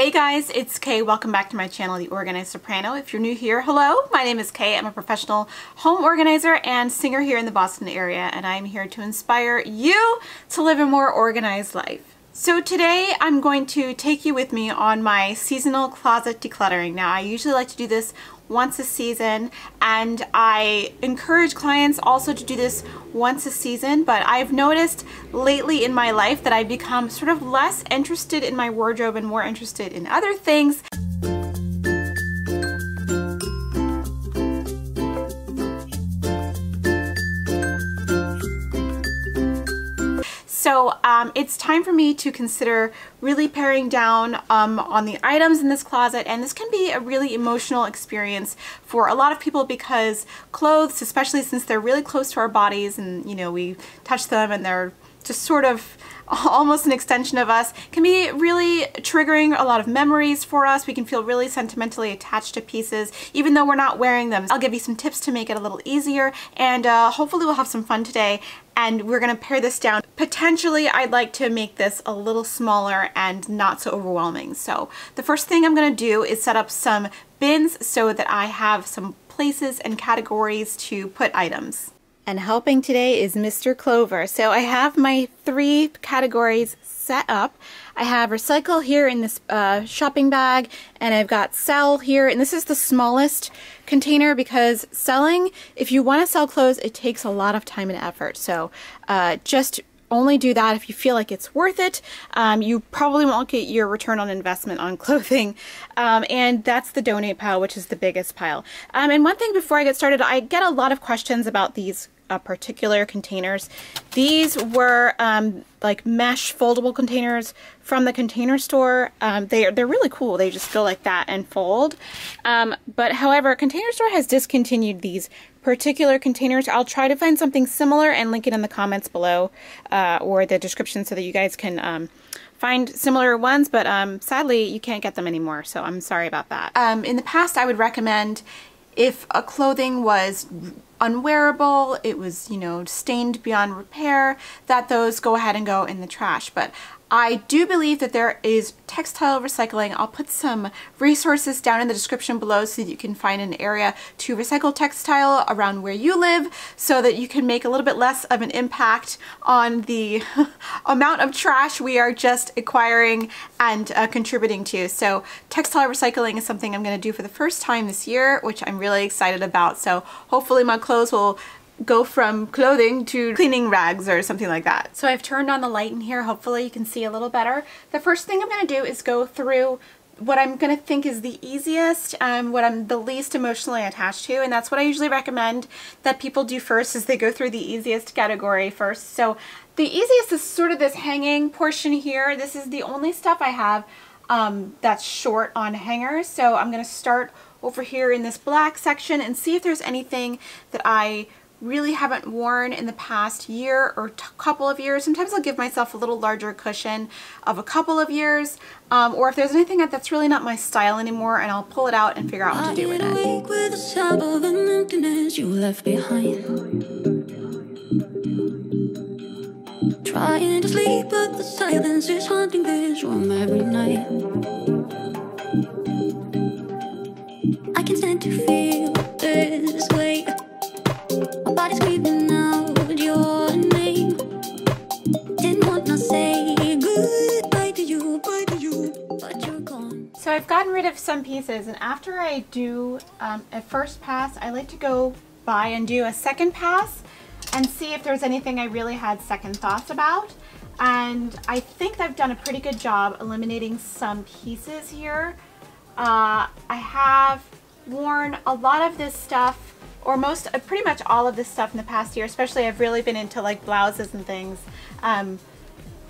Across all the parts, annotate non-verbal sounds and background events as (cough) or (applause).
Hey guys, it's Kay. Welcome back to my channel, The Organized Soprano. If you're new here, hello. My name is Kay. I'm a professional home organizer and singer here in the Boston area, and I'm here to inspire you to live a more organized life. So today I'm going to take you with me on my seasonal closet decluttering. Now I usually like to do this once a season and I encourage clients also to do this once a season but I've noticed lately in my life that I've become sort of less interested in my wardrobe and more interested in other things. So um, it's time for me to consider really paring down um, on the items in this closet. And this can be a really emotional experience for a lot of people because clothes, especially since they're really close to our bodies and you know we touch them and they're just sort of (laughs) almost an extension of us, can be really triggering a lot of memories for us. We can feel really sentimentally attached to pieces, even though we're not wearing them. I'll give you some tips to make it a little easier, and uh, hopefully we'll have some fun today and we're gonna pare this down. Potentially, I'd like to make this a little smaller and not so overwhelming. So the first thing I'm gonna do is set up some bins so that I have some places and categories to put items. And helping today is Mr. Clover. So I have my three categories set up. I have recycle here in this uh, shopping bag and I've got sell here and this is the smallest container because selling, if you want to sell clothes, it takes a lot of time and effort. So uh, just only do that if you feel like it's worth it. Um, you probably won't get your return on investment on (laughs) clothing. Um, and that's the donate pile, which is the biggest pile. Um, and one thing before I get started, I get a lot of questions about these uh, particular containers. These were um, like mesh foldable containers from the container store. Um, they, they're really cool. They just go like that and fold. Um, but however, Container Store has discontinued these particular containers. I'll try to find something similar and link it in the comments below uh, or the description so that you guys can um, find similar ones, but um, sadly you can't get them anymore, so I'm sorry about that. Um, in the past, I would recommend if a clothing was unwearable, it was, you know, stained beyond repair, that those go ahead and go in the trash. But I do believe that there is textile recycling. I'll put some resources down in the description below so that you can find an area to recycle textile around where you live so that you can make a little bit less of an impact on the (laughs) amount of trash we are just acquiring and uh, contributing to. So textile recycling is something I'm going to do for the first time this year, which I'm really excited about. So hopefully my clothes will go from clothing to cleaning rags or something like that. So I've turned on the light in here. Hopefully you can see a little better. The first thing I'm going to do is go through what I'm going to think is the easiest, um, what I'm the least emotionally attached to, and that's what I usually recommend that people do first is they go through the easiest category first. So the easiest is sort of this hanging portion here. This is the only stuff I have um, that's short on hangers. So I'm going to start over here in this black section and see if there's anything that I really haven't worn in the past year or couple of years. Sometimes I'll give myself a little larger cushion of a couple of years um, or if there's anything that's really not my style anymore and I'll pull it out and figure out what to do with it. With the of an emptiness you left behind. Trying to sleep but the silence is haunting this room every night. Some pieces and after I do um, a first pass, I like to go by and do a second pass and see if there's anything I really had second thoughts about. And I think I've done a pretty good job eliminating some pieces here. Uh, I have worn a lot of this stuff or most, uh, pretty much all of this stuff in the past year, especially I've really been into like blouses and things um,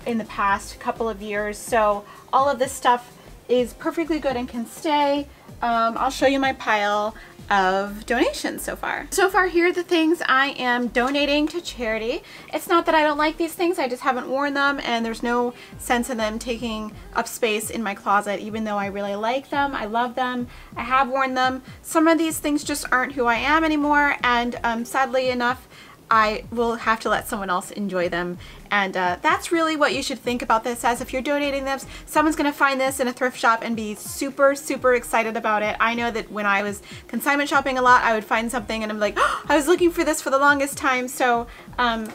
in the past couple of years. So all of this stuff is perfectly good and can stay. Um, I'll show you my pile of donations so far. So far here are the things I am donating to charity. It's not that I don't like these things, I just haven't worn them and there's no sense in them taking up space in my closet even though I really like them, I love them, I have worn them. Some of these things just aren't who I am anymore and um, sadly enough I will have to let someone else enjoy them. And uh, that's really what you should think about this as if you're donating this, someone's gonna find this in a thrift shop and be super, super excited about it. I know that when I was consignment shopping a lot, I would find something and I'm like, oh, (gasps) I was looking for this for the longest time. So um,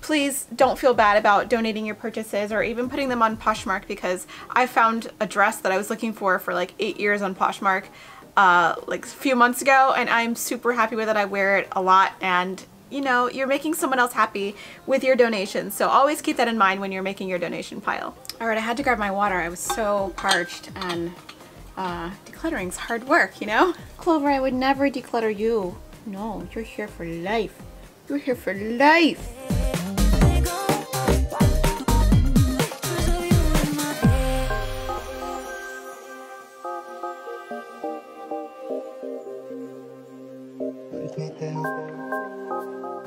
please don't feel bad about donating your purchases or even putting them on Poshmark because I found a dress that I was looking for for like eight years on Poshmark uh, like a few months ago and I'm super happy with it. I wear it a lot and you know, you're making someone else happy with your donations. So always keep that in mind when you're making your donation pile. All right, I had to grab my water. I was so parched and uh, decluttering's hard work, you know? Clover, I would never declutter you. No, you're here for life. You're here for life.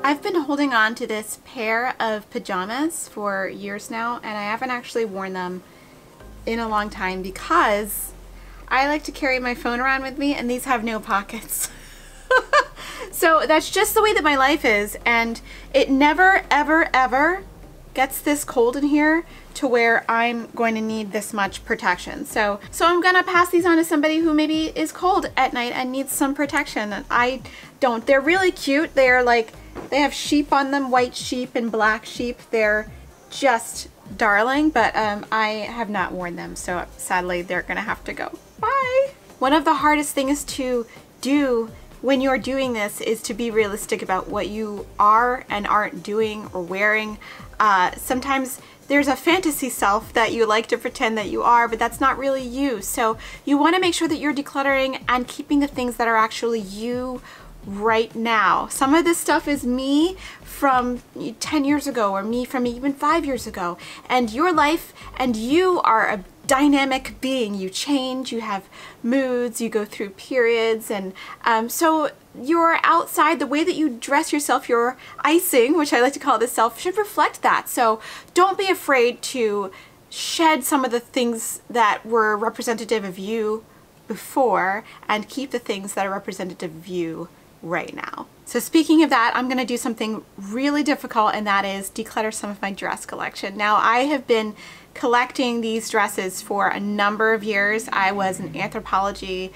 I've been holding on to this pair of pajamas for years now and I haven't actually worn them in a long time because I like to carry my phone around with me and these have no pockets. (laughs) so that's just the way that my life is and it never ever ever gets this cold in here to where I'm going to need this much protection. So, so I'm gonna pass these on to somebody who maybe is cold at night and needs some protection. I don't. They're really cute. They're like they have sheep on them, white sheep and black sheep. They're just darling, but um, I have not worn them, so sadly they're gonna have to go. Bye! One of the hardest things to do when you're doing this is to be realistic about what you are and aren't doing or wearing. Uh, sometimes there's a fantasy self that you like to pretend that you are, but that's not really you. So you want to make sure that you're decluttering and keeping the things that are actually you right now. Some of this stuff is me from 10 years ago or me from even five years ago. And your life and you are a dynamic being. You change, you have moods, you go through periods. And um, so you're outside, the way that you dress yourself, your icing, which I like to call this self, should reflect that. So don't be afraid to shed some of the things that were representative of you before and keep the things that are representative of you right now. So speaking of that, I'm going to do something really difficult and that is declutter some of my dress collection. Now I have been collecting these dresses for a number of years. I was an Anthropologie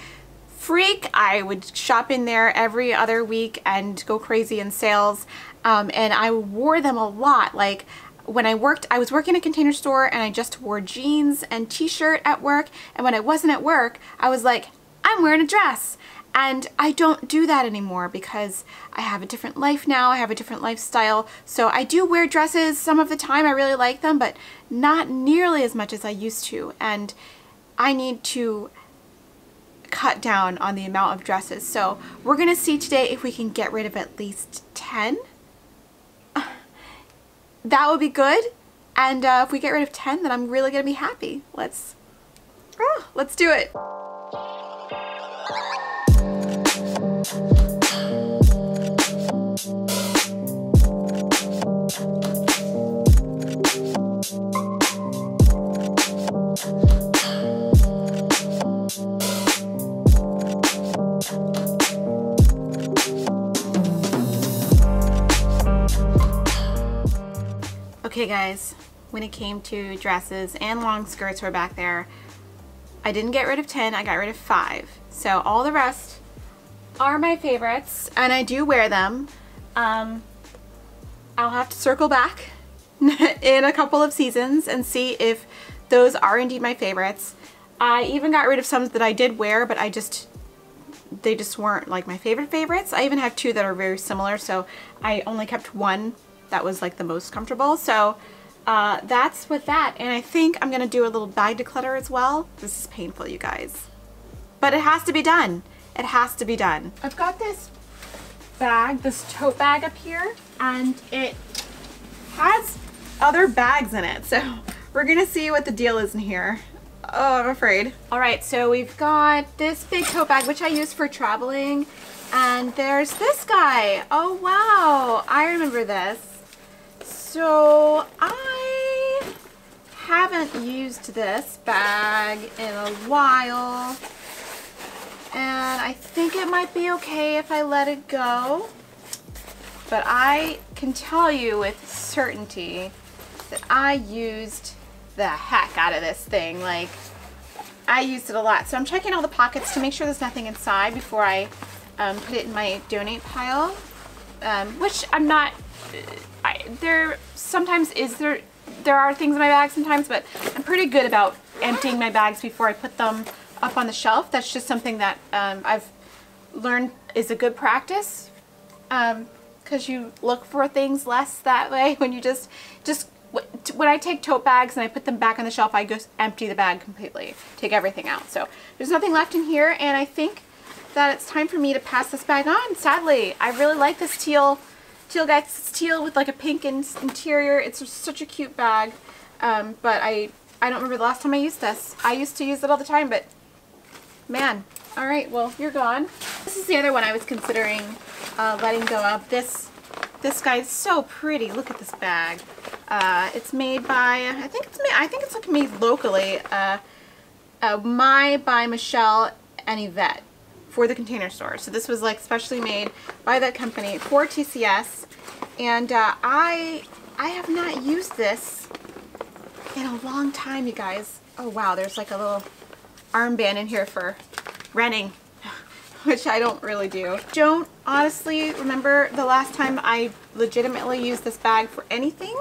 freak. I would shop in there every other week and go crazy in sales um, and I wore them a lot. Like when I worked, I was working in a container store and I just wore jeans and t-shirt at work and when I wasn't at work, I was like, I'm wearing a dress. And I don't do that anymore because I have a different life now. I have a different lifestyle. So I do wear dresses some of the time. I really like them, but not nearly as much as I used to. And I need to cut down on the amount of dresses. So we're going to see today if we can get rid of at least 10. (sighs) That would be good. And uh, if we get rid of 10, then I'm really going to be happy. Let's, oh, let's do it. Okay guys, when it came to dresses and long skirts were back there, I didn't get rid of 10, I got rid of 5. So all the rest are my favorites and I do wear them. Um, I'll have to circle back (laughs) in a couple of seasons and see if those are indeed my favorites. I even got rid of some that I did wear, but I just, they just weren't like my favorite favorites. I even have two that are very similar, so I only kept one that was like the most comfortable. So uh, that's with that. And I think I'm going to do a little bag declutter as well. This is painful, you guys. But it has to be done. It has to be done. I've got this bag, this tote bag up here, and it has other bags in it. So we're going to see what the deal is in here. Oh, I'm afraid. All right, so we've got this big tote bag, which I use for traveling. And there's this guy. Oh, wow. I remember this. So I haven't used this bag in a while and I think it might be okay if I let it go but I can tell you with certainty that I used the heck out of this thing. Like, I used it a lot. So I'm checking all the pockets to make sure there's nothing inside before I um, put it in my donate pile. Um, which I'm not, there sometimes is there, there are things in my bag sometimes, but I'm pretty good about emptying my bags before I put them up on the shelf. That's just something that um, I've learned is a good practice because um, you look for things less that way (laughs) when you just, just when I take tote bags and I put them back on the shelf, I just empty the bag completely, take everything out. So there's nothing left in here and I think that it's time for me to pass this bag on, sadly. I really like this teal, teal guys, it's teal with like a pink in interior. It's such a cute bag, um, but I, I don't remember the last time I used this. I used to use it all the time, but man, all right, well, you're gone. This is the other one I was considering uh, letting go of. This this guy's so pretty. Look at this bag. Uh, it's made by, I think it's made, I think it's like made locally. Uh, uh, My by Michelle and Yvette for the container store. So this was like specially made by that company for TCS. And uh, I, I have not used this in a long time, you guys. Oh wow, there's like a little armband in here for renting (laughs) which I don't really do. Don't honestly remember the last time I legitimately used this bag for anything.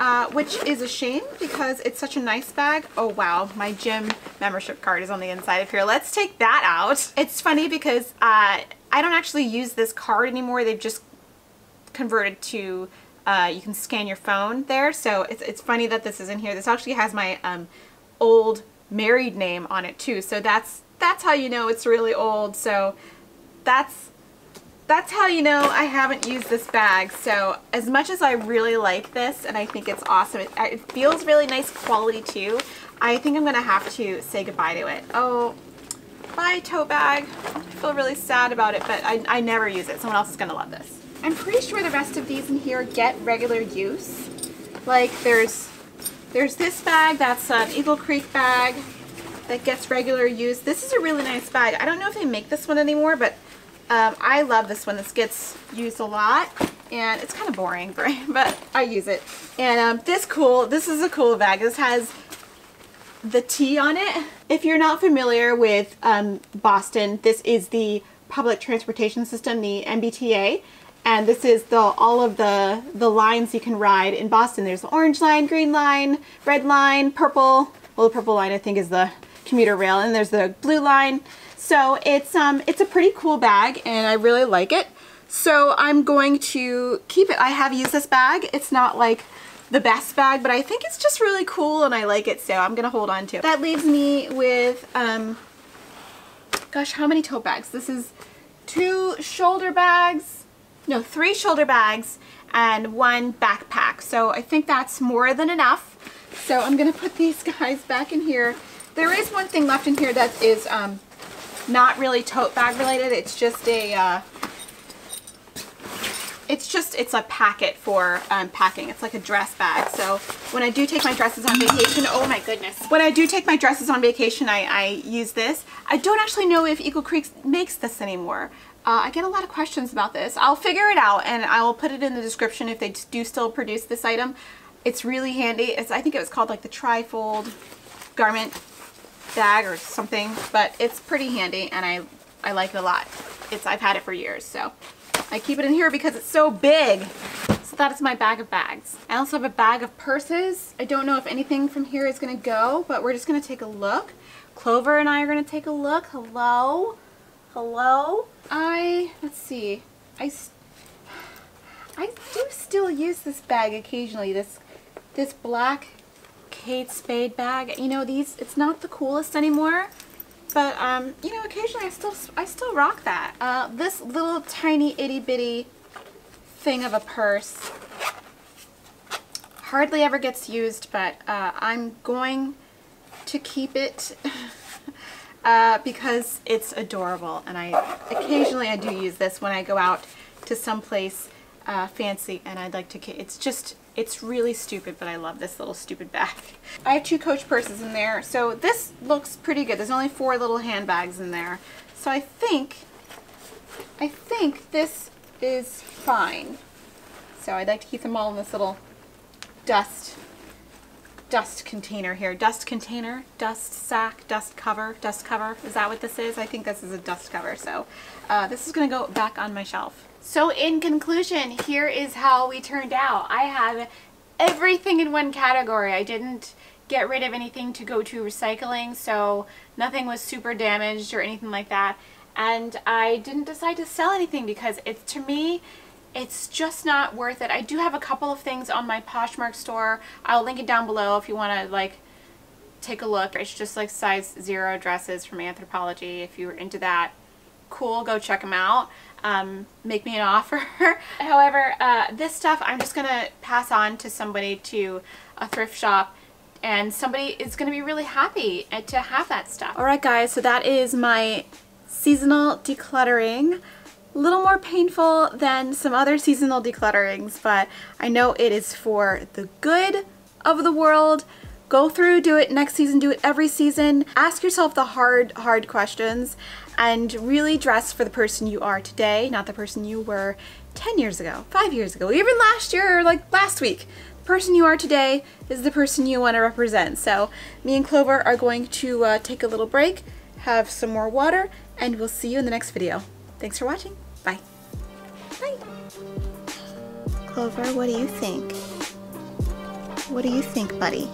Uh, which is a shame because it's such a nice bag. Oh wow, my gym membership card is on the inside of here. Let's take that out. It's funny because uh, I don't actually use this card anymore. They've just converted to, uh, you can scan your phone there. So it's, it's funny that this is in here. This actually has my um, old married name on it too. So that's that's how you know it's really old. So that's that's how you know I haven't used this bag. So as much as I really like this and I think it's awesome, it, it feels really nice quality too. I think I'm gonna have to say goodbye to it. Oh, bye tote bag. I feel really sad about it, but I, I never use it. Someone else is gonna love this. I'm pretty sure the rest of these in here get regular use. Like there's there's this bag, that's an Eagle Creek bag that gets regular use. This is a really nice bag. I don't know if they make this one anymore, but um, I love this one. This gets used a lot and it's kind of boring, (laughs) but I use it. And um, this cool, this is a cool bag. This has the T on it. If you're not familiar with um, Boston, this is the public transportation system, the MBTA. And this is the all of the, the lines you can ride in Boston. There's the orange line, green line, red line, purple. Well, the purple line I think is the commuter rail and there's the blue line. So it's, um, it's a pretty cool bag and I really like it. So I'm going to keep it. I have used this bag. It's not like the best bag, but I think it's just really cool and I like it. So I'm to hold on to it. That leaves me with, um, gosh, how many tote bags? This is two shoulder bags, no, three shoulder bags and one backpack. So I think that's more than enough. So I'm to put these (laughs) guys back in here there is one thing left in here that is um, not really tote bag related. It's just a, uh, it's just, it's a packet for um, packing. It's like a dress bag. So when I do take my dresses on vacation, oh my goodness. When I do take my dresses on vacation, I, I use this. I don't actually know if Eagle Creek makes this anymore. Uh, I get a lot of questions about this. I'll figure it out and I will put it in the description if they do still produce this item. It's really handy. It's, I think it was called like the trifold garment bag or something, but it's pretty handy and I, I like it a lot. It's I've had it for years, so I keep it in here because it's so big. So that is my bag of bags. I also have a bag of purses. I don't know if anything from here is gonna go, but we're just gonna take a look. Clover and I are gonna take a look. Hello? Hello? I, let's see, I, I do still use this bag occasionally, this, this black Kate Spade bag. You know, these, it's not the coolest anymore, but, um, you know, occasionally I still, I still rock that. Uh, this little tiny itty bitty thing of a purse hardly ever gets used, but uh, I'm going to keep it (laughs) uh, because it's adorable. And I occasionally I do use this when I go out to someplace uh, fancy and I'd like to, it's just, it's really stupid, but I love this little stupid bag. (laughs) I have two Coach purses in there, so this looks pretty good. There's only four little handbags in there. So I think, I think this is fine. So I'd like to keep them all in this little dust dust container here. Dust container, dust sack, dust cover, dust cover. Is that what this is? I think this is a dust cover. So uh, this is going to go back on my shelf. So in conclusion, here is how we turned out. I have everything in one category. I didn't get rid of anything to go to recycling, so nothing was super damaged or anything like that. And I didn't decide to sell anything because it's to me, it's just not worth it. I do have a couple of things on my Poshmark store. I'll link it down below if you want to like take a look. It's just like size zero dresses from Anthropologie. If you're into that, cool, go check them out. Um, make me an (laughs) offer. However, uh, this stuff I'm just going to pass on to somebody to a thrift shop and somebody is going to be really happy to have that stuff. Alright guys, so that is my seasonal decluttering a little more painful than some other seasonal declutterings, but I know it is for the good of the world. Go through, do it next season, do it every season. Ask yourself the hard, hard questions and really dress for the person you are today, not the person you were 10 years ago, five years ago, even last year or like last week. The person you are today is the person you want to represent. So me and Clover are going to uh, take a little break, have some more water, and we'll see you in the next video. Thanks for watching. Bye. Bye. Clover, what do you think? What do you think, buddy?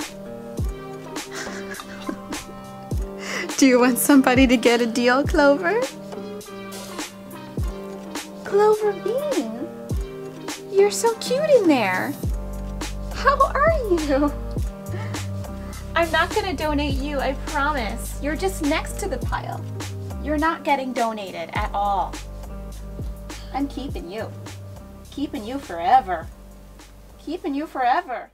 Do you want somebody to get a deal, Clover? Clover Bean, you're so cute in there. How are you? I'm not gonna donate you, I promise. You're just next to the pile. You're not getting donated at all. I'm keeping you. Keeping you forever. Keeping you forever.